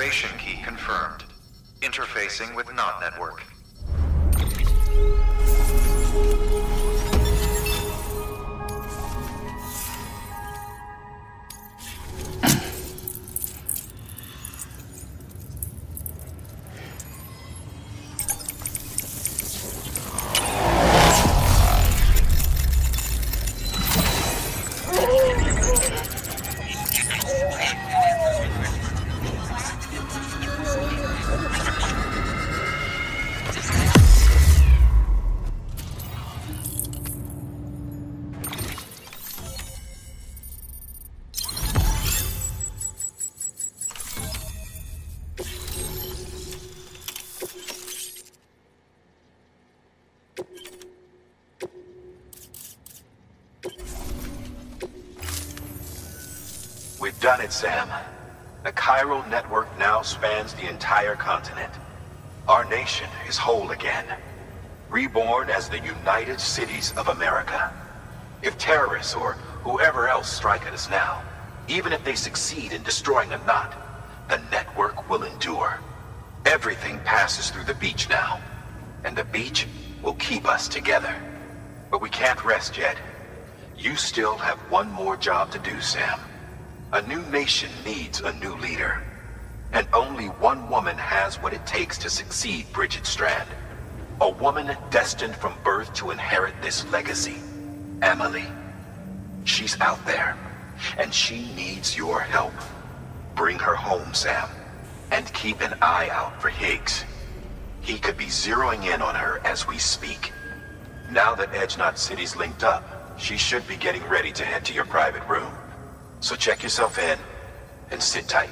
Activation key confirmed. Interfacing with NOT network. Done it, Sam. The Chiral network now spans the entire continent. Our nation is whole again. Reborn as the United Cities of America. If terrorists or whoever else strike at us now, even if they succeed in destroying a knot, the network will endure. Everything passes through the beach now. And the beach will keep us together. But we can't rest yet. You still have one more job to do, Sam. A new nation needs a new leader. And only one woman has what it takes to succeed Bridget Strand. A woman destined from birth to inherit this legacy. Amelie. She's out there, and she needs your help. Bring her home, Sam. And keep an eye out for Higgs. He could be zeroing in on her as we speak. Now that Edge Knot City's linked up, she should be getting ready to head to your private room. So check yourself in, and sit tight.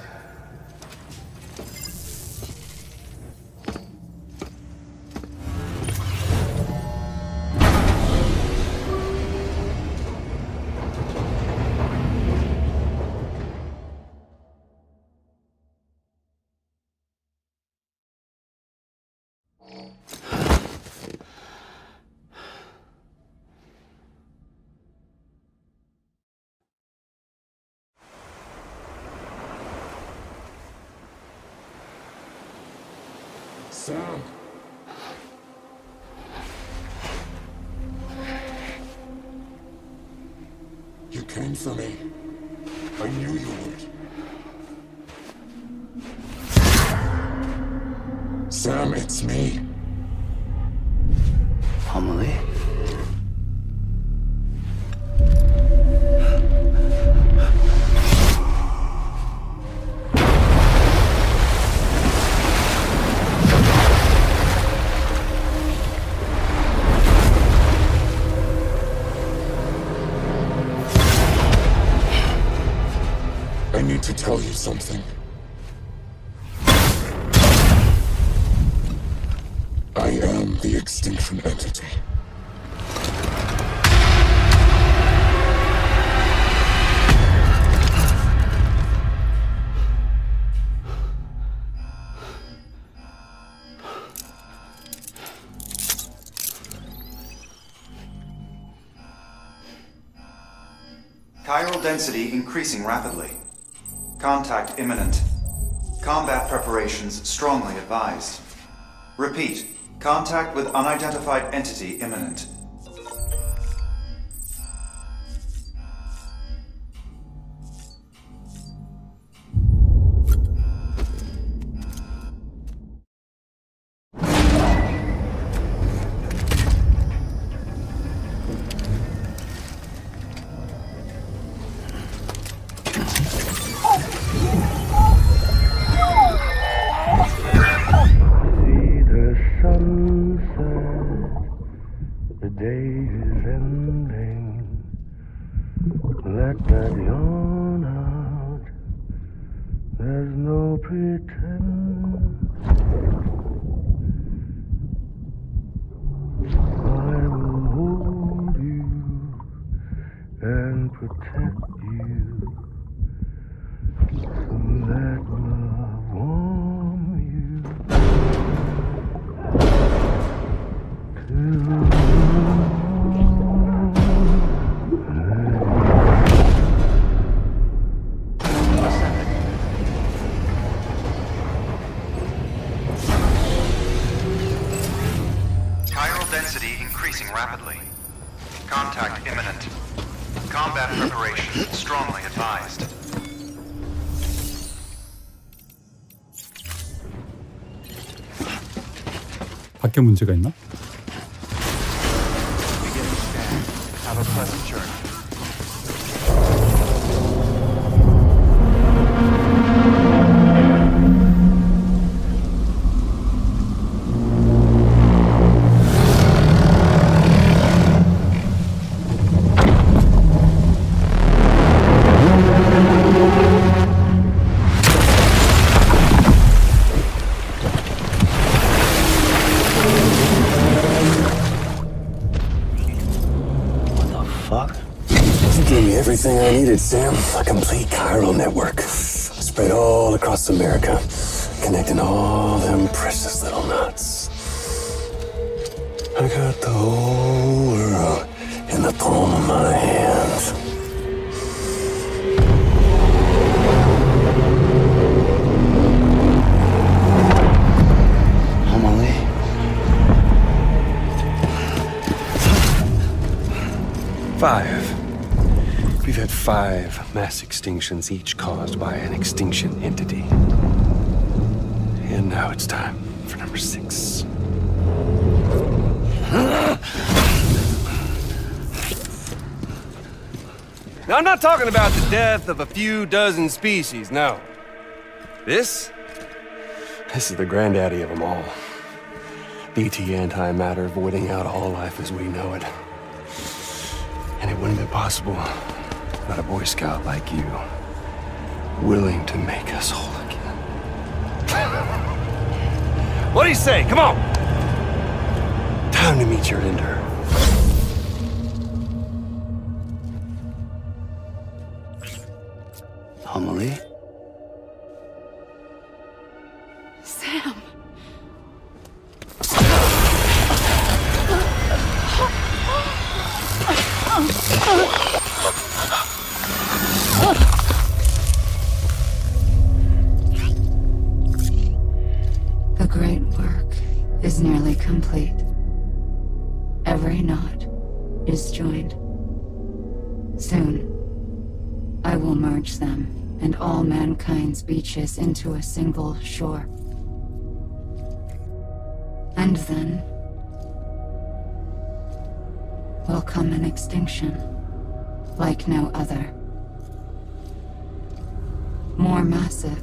Sam. You came for me. I knew you would. Sam, it's me. Chiral density increasing rapidly. Contact imminent. Combat preparations strongly advised. Repeat. Contact with unidentified entity imminent. Day is ending. Let that yawn out. There's no pretense. I will hold you and protect 밖에 문제가 있나? Five. We've had five mass extinctions, each caused by an extinction entity. And now it's time for number six. Now, I'm not talking about the death of a few dozen species, no. This? This is the granddaddy of them all. BT antimatter voiding out all life as we know it. And it wouldn't be possible without a Boy Scout like you, willing to make us whole again. What do you say? Come on! Time to meet your ender. Amelie? Beaches into a single shore. And then will come an extinction like no other. More massive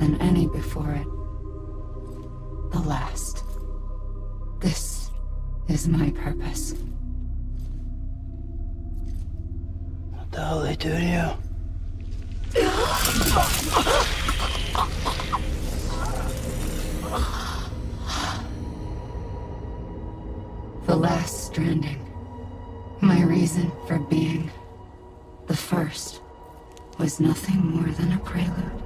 than any before it. The last. This is my purpose. What the hell they do to you? The last stranding. My reason for being. The first was nothing more than a prelude.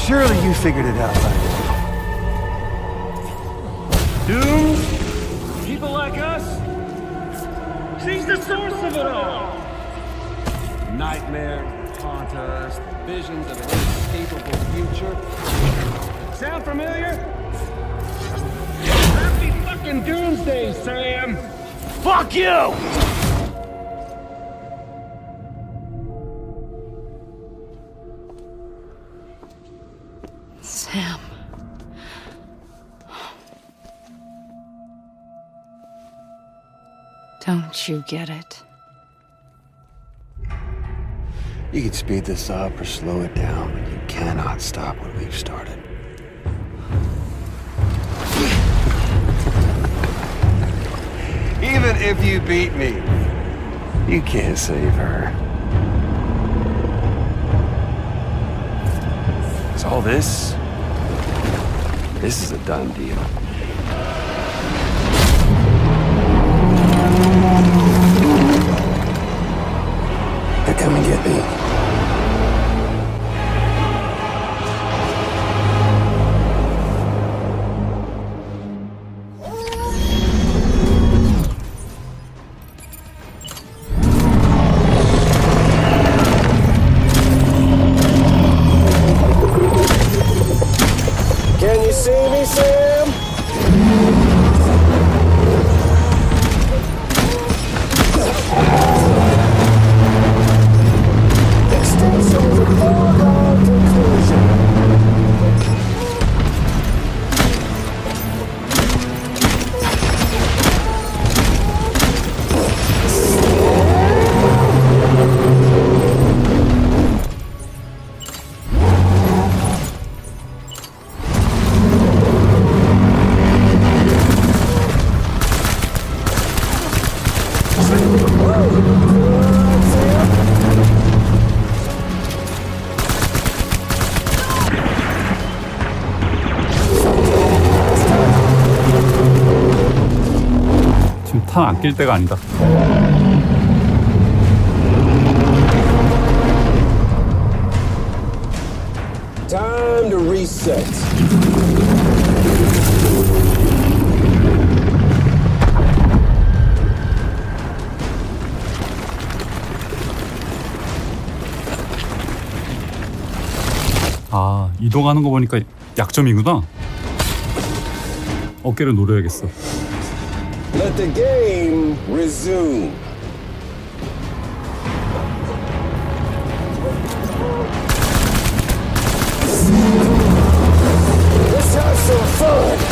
Surely you figured it out by now. Dooms? People like us? She's the source of it all! Nightmares, haunt us, visions of an inescapable future. Sound familiar? Happy fucking doomsday, Sam! Fuck you! Sam. Don't you get it? You can speed this up or slow it down, but you cannot stop what we've started. Even if you beat me, you can't save her. It's all this, this is a done deal. Now 탄 안 낄 때가 아니다. Time to reset. 아 이동하는 거 보니까 약점이구나. 어깨를 노려야겠어. Let the game resume. Let's have some fun.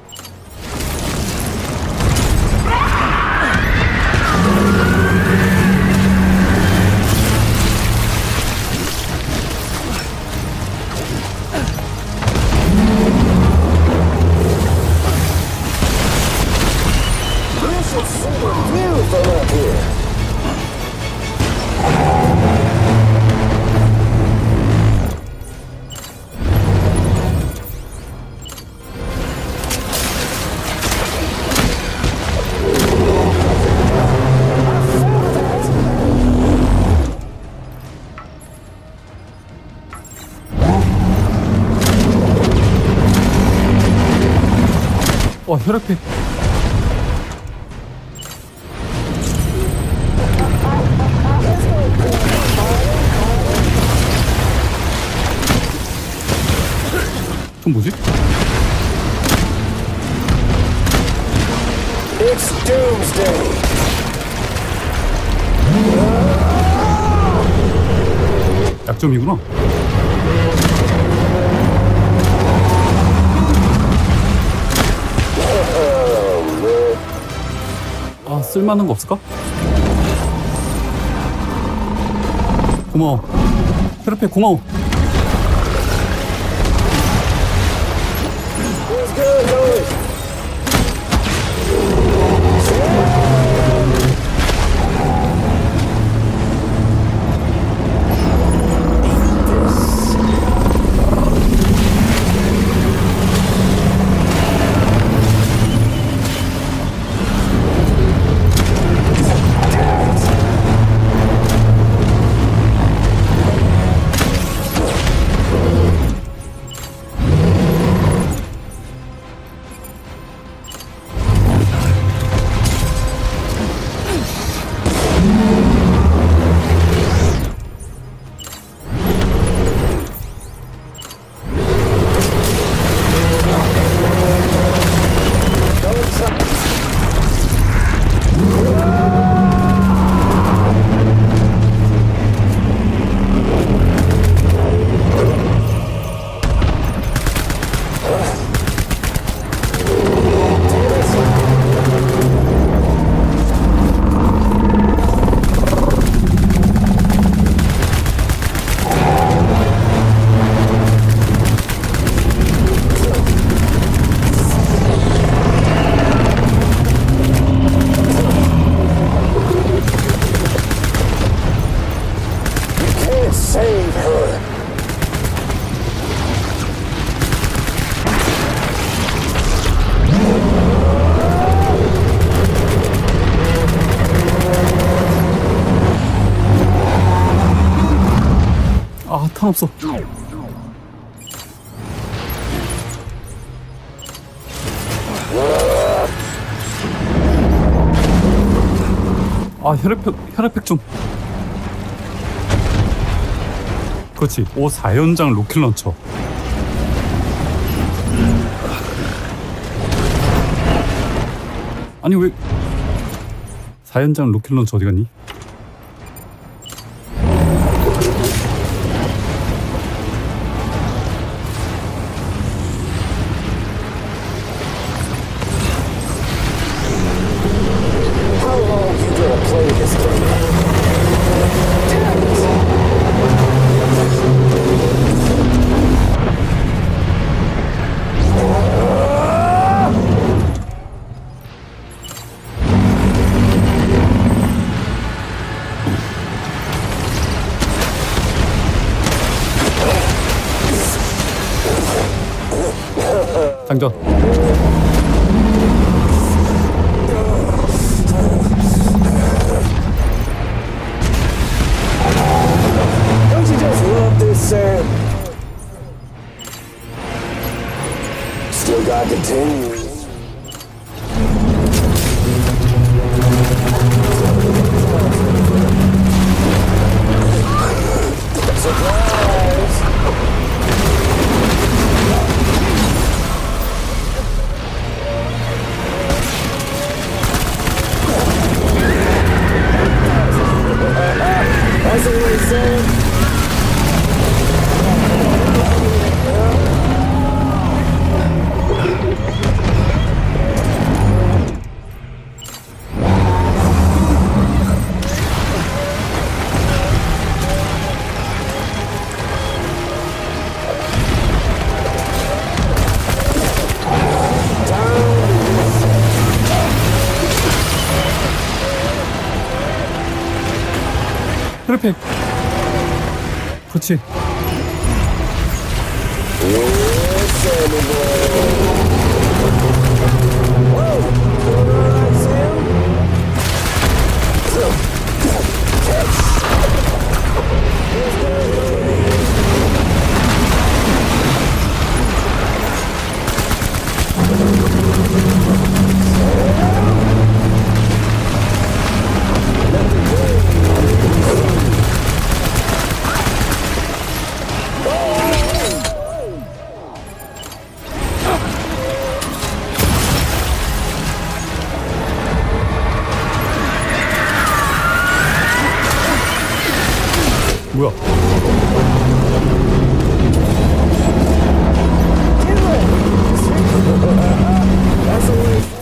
그럼 뭐지? It's Doomsday. 약점이구나. 아 쓸만한 거 없을까? 고마워. 혈액팩 고마워. 탄 없어. 아 혈액팩 혈액팩 좀. 그렇지. 오 4연장 로켓 런처. 아니 왜 4연장 로켓 런처 어디 갔니? Surprise!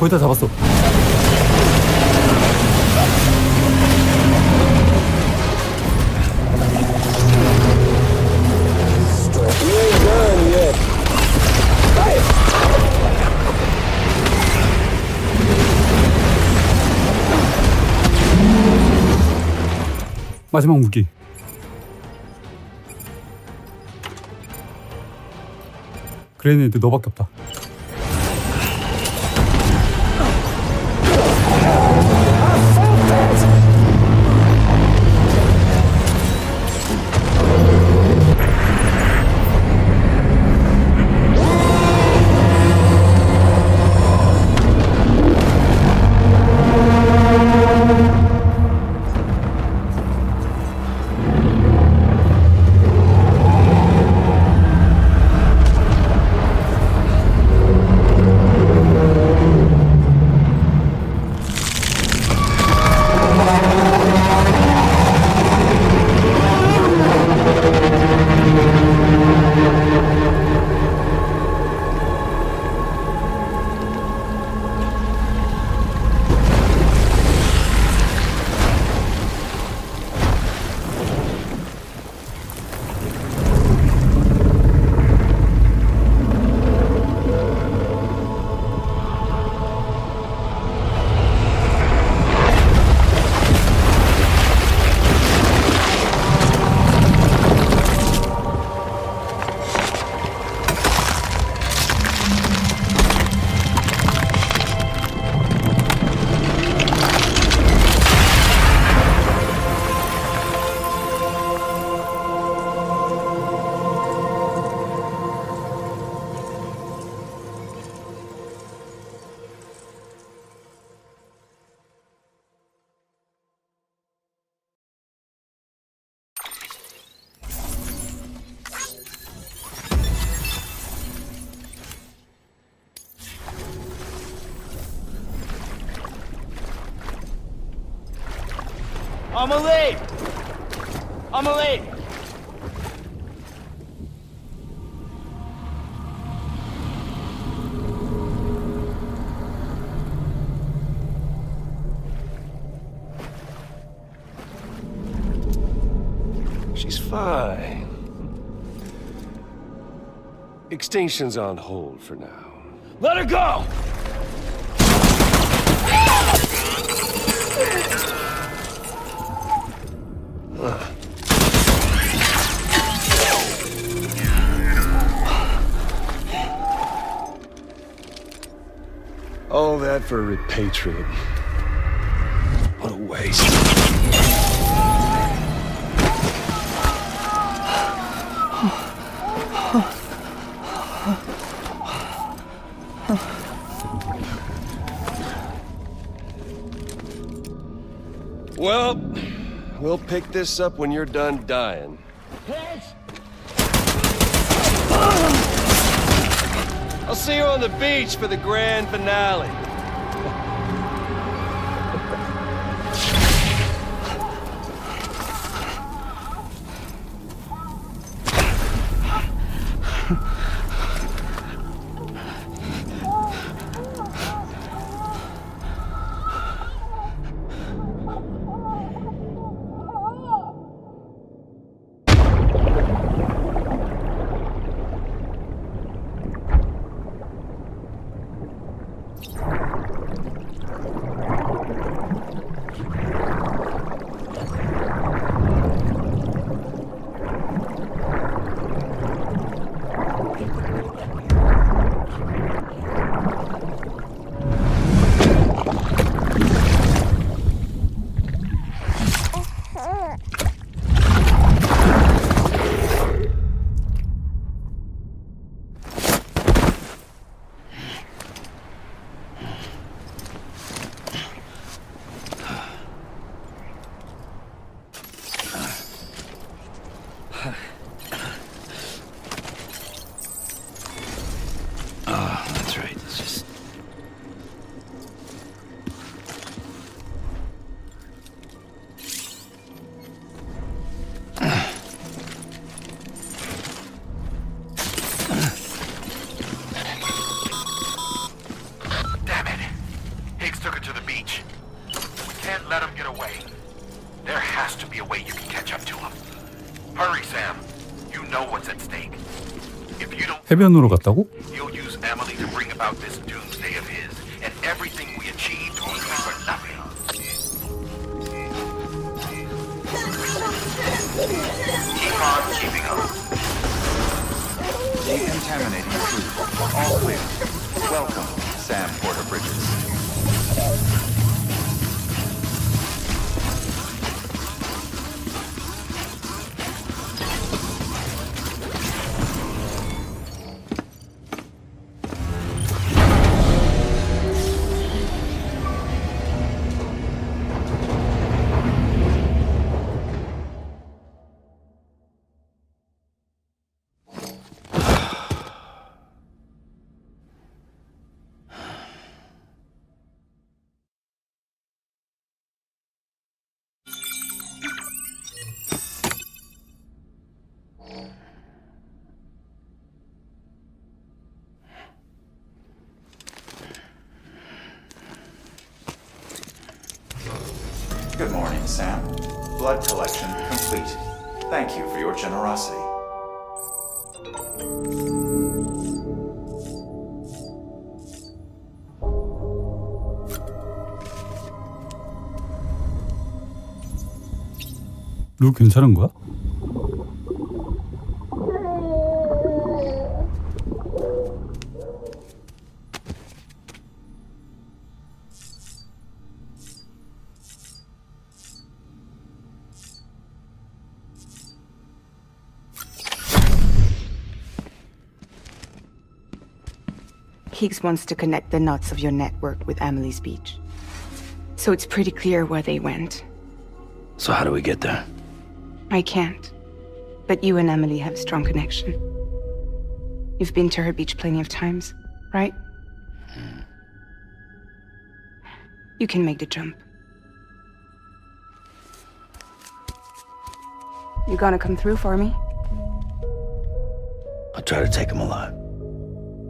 거의 다 잡았어. 마지막 무기. 그레네이드 너밖에 없다. Amelie! Amelie! She's fine. Extinction's on hold for now. Let her go! For repatriate. What a waste. Well, we'll pick this up when you're done dying. I'll see you on the beach for the grand finale. 해변으로 갔다고? Blood collection complete. Thank you for your generosity. 루 괜찮은 거야? Higgs wants to connect the knots of your network with Amelie's Beach. So it's pretty clear where they went. So, how do we get there? I can't. But you and Amelie have a strong connection. You've been to her beach plenty of times, right? You can make the jump. You gonna come through for me? I'll try to take him alive.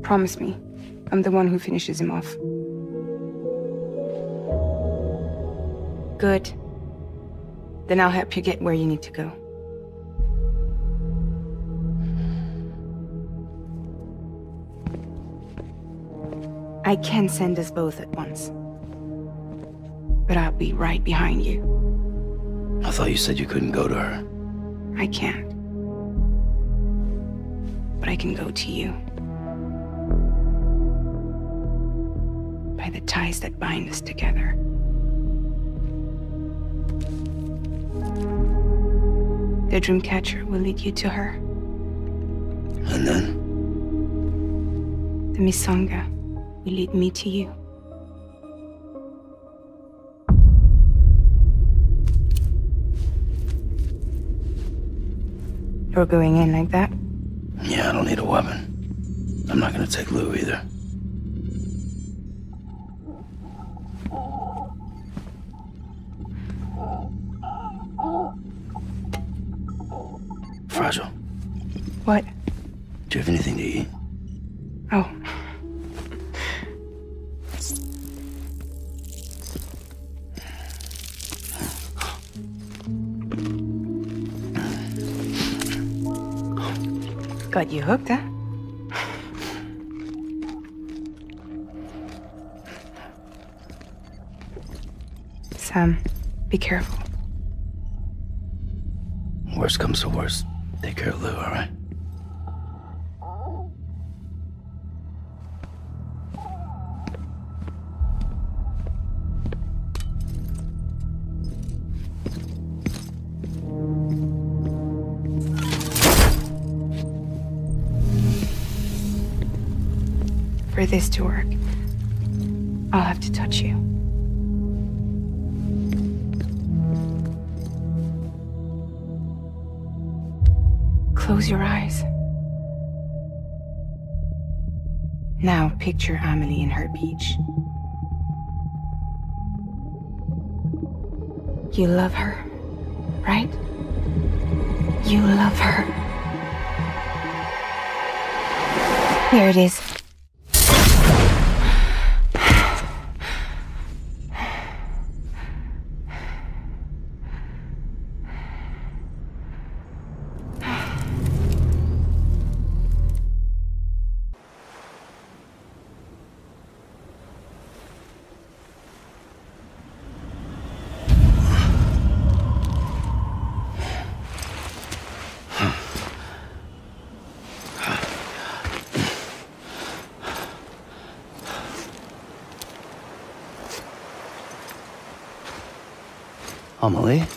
Promise me. I'm the one who finishes him off. Good. Then I'll help you get where you need to go. I can send us both at once. But I'll be right behind you. I thought you said you couldn't go to her. I can't. But I can go to you. By the ties that bind us together. The Dreamcatcher will lead you to her. And then? The Misanga will lead me to you. You're going in like that? Yeah, I don't need a weapon. I'm not gonna take Lou either. Got you hooked, huh? Sam, be careful. Worst comes to worst. Take care of Lou, alright? For this to work, I'll have to touch you. Close your eyes. Now picture Amelie in her beach. You love her, right? You love her. Here it is. Amelie?